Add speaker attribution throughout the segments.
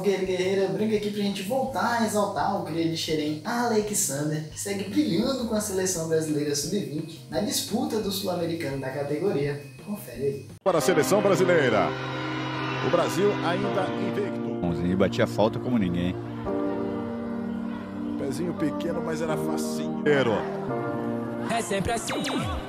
Speaker 1: Guerreiro Guerreira, brinca aqui pra gente voltar a exaltar o cria de Xerém Alexander, que segue brilhando com a seleção brasileira sub-20 na disputa do sul-americano da categoria. Confere aí.
Speaker 2: Para a seleção brasileira, o Brasil ainda invicto.
Speaker 3: Ele batia falta como ninguém.
Speaker 2: Pezinho pequeno, mas era facinho.
Speaker 4: É sempre assim.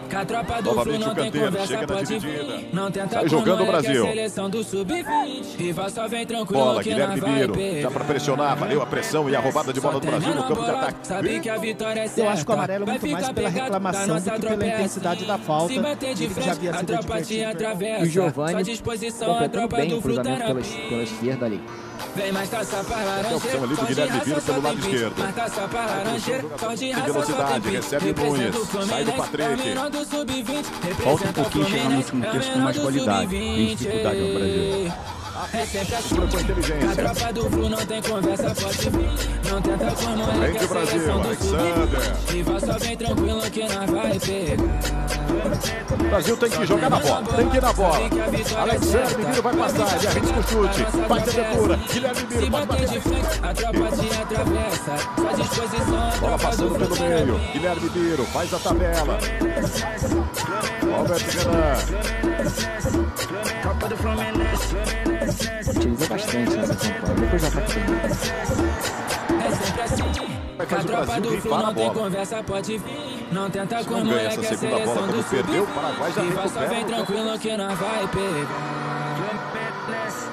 Speaker 4: Que a tropa do Flu não tem conversa, pode vir. Não tenta
Speaker 2: Sai jogando o Brasil.
Speaker 4: Seleção do sub-20. Rival só vem tranquilo
Speaker 2: Bola,
Speaker 4: que
Speaker 2: Guilherme
Speaker 4: não vai
Speaker 2: Miro.
Speaker 4: pegar.
Speaker 2: Já para pressionar, valeu a pressão e a roubada de bola do Brasil no campo de ataque.
Speaker 4: Sabe que a vitória é certa.
Speaker 5: Eu acho que o amarelo
Speaker 4: Vai
Speaker 5: muito mais
Speaker 4: ficar
Speaker 5: pela
Speaker 4: pegado,
Speaker 5: reclamação
Speaker 4: tá
Speaker 5: do
Speaker 4: nossa
Speaker 5: que
Speaker 4: tropa
Speaker 5: pela
Speaker 4: é
Speaker 5: intensidade
Speaker 4: assim.
Speaker 5: da falta.
Speaker 4: Se bater de
Speaker 5: Ele já
Speaker 4: frente,
Speaker 5: havia
Speaker 4: a
Speaker 5: sido
Speaker 4: tropa te atravessa.
Speaker 6: E o Giovani
Speaker 4: tropa
Speaker 6: bem
Speaker 4: do
Speaker 6: o
Speaker 4: Flu tá
Speaker 6: cruzamento
Speaker 4: na
Speaker 6: pela, pela esquerda ali.
Speaker 4: Vem mais caça para
Speaker 2: a
Speaker 4: laranjeira.
Speaker 2: ali do Guilherme
Speaker 4: só
Speaker 2: pelo lado esquerdo.
Speaker 4: Mais para laranjeira. Raça
Speaker 2: velocidade, recebe Nunes. Sai do Patrick.
Speaker 4: menor do sub-20.
Speaker 3: Falta um pouquinho chegar no último terço com mais qualidade. Tem
Speaker 4: sub-20.
Speaker 3: dificuldade no Brasil.
Speaker 4: É sempre assim.
Speaker 2: Com inteligência.
Speaker 4: A tropa do Flu não tem conversa, pode vir. Não tenta com
Speaker 2: Vem
Speaker 4: moleque,
Speaker 2: de
Speaker 4: a
Speaker 2: Brasil, Alexander.
Speaker 4: sub-20. Rival só vem tranquilo que nós vai pegar.
Speaker 2: O Brasil tem que jogar na bola, tem que ir na bola. Alexandre Miro vai passar, ele arrisca o chute. Vai ter abertura. Guilherme Miro pode
Speaker 4: bater de a a
Speaker 2: Bola passando pelo meio. Guilherme Miro faz a tabela. Robert Renan.
Speaker 6: Utiliza bastante nessa campanha. Depois tá
Speaker 4: a tropa
Speaker 2: Brasil
Speaker 4: do Flu não tem
Speaker 2: bola.
Speaker 4: conversa, pode vir. Não tenta com
Speaker 2: não ganha essa
Speaker 4: moleque, a
Speaker 2: segunda bola
Speaker 4: seleção do
Speaker 2: quando perdeu, o Paraguai já
Speaker 4: Rival só
Speaker 2: recupera
Speaker 4: vem tranquilo que nós vai pegar.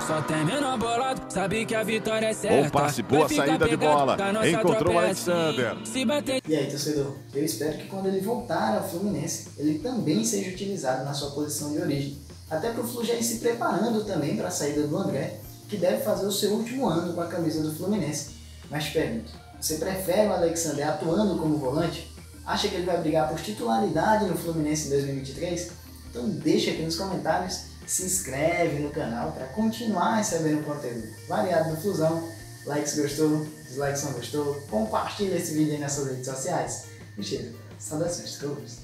Speaker 4: Só tem menor bolado, sabe que a vitória é certa.
Speaker 2: Bom passe, boa saída de bola. Encontrou o. Alexander.
Speaker 4: Se bater
Speaker 1: E aí, torcedor, eu espero que quando ele voltar ao Fluminense, ele também seja utilizado na sua posição de origem. Até para o Flu já ir se preparando também para a saída do André, que deve fazer o seu último ano com a camisa do Fluminense. Mas te pergunto, você prefere o Alexander atuando como volante? Acha que ele vai brigar por titularidade no Fluminense em 2023? Então deixa aqui nos comentários, se inscreve no canal para continuar recebendo conteúdo variado do Flusão. Like se gostou, dislike se não gostou, compartilha esse vídeo aí nas suas redes sociais. Cheiro, saudações, clubes.